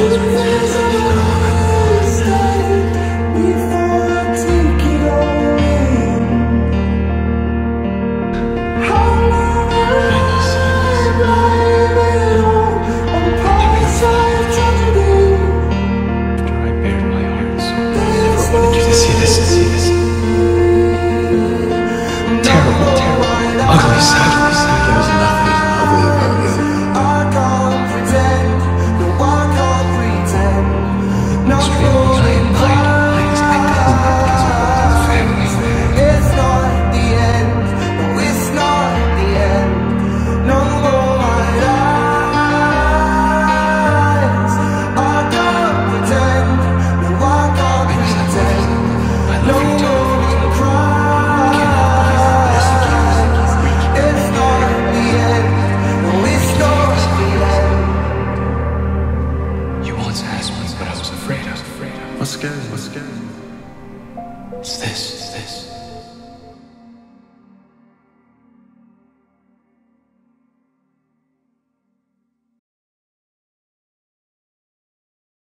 Sometimes I go No. What's scary? What's scary? It's this. It's this.